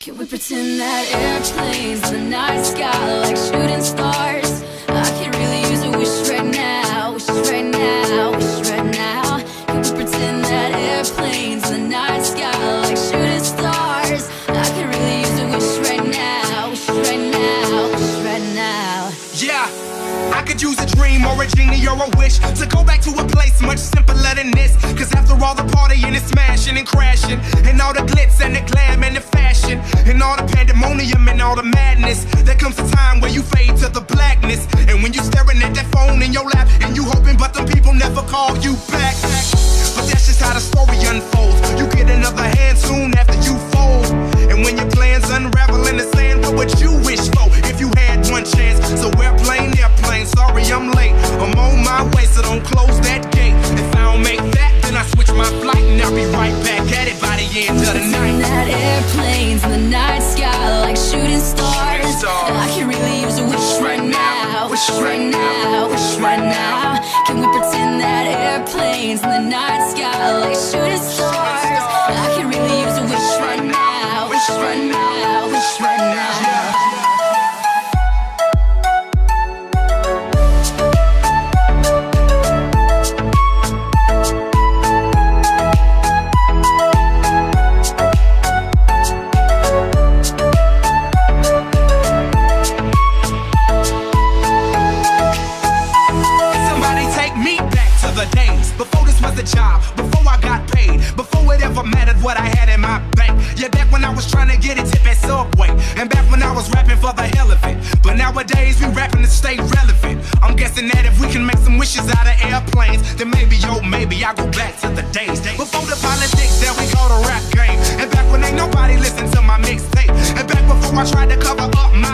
Can we pretend that airplanes in the night sky like shooting stars? I could really use a wish right now, wish right now, wish right now. Can we pretend that airplanes in the night sky like shooting stars? I could really use a wish right now, wish right now, wish right now. Yeah, I could use a dream or a genie or a wish to go back to a place much simpler than this. Cause after all the partying and smashing and crashing, and all the glitz and the glam and the fashion, and all the pandemonium and all the madness, there comes a time where you fade to the blackness. And when you staring at that phone in your lap, and you hoping, but them people never call you I'll be right back at it by the end of the night. Pretend that airplanes in the night sky like shooting stars. stars. I could really use a wish right now, wish right now, wish right now. Can we pretend that airplanes in the night sky like shooting stars? A job, before I got paid, before it ever mattered what I had in my bank. Yeah, back when I was trying to get a tip at Subway, and back when I was rapping for the hell of it. But nowadays we rapping to stay relevant. I'm guessing that if we can make some wishes out of airplanes, then maybe, yo, maybe I go back to the days before the politics. There we go, the rap game, and back when ain't nobody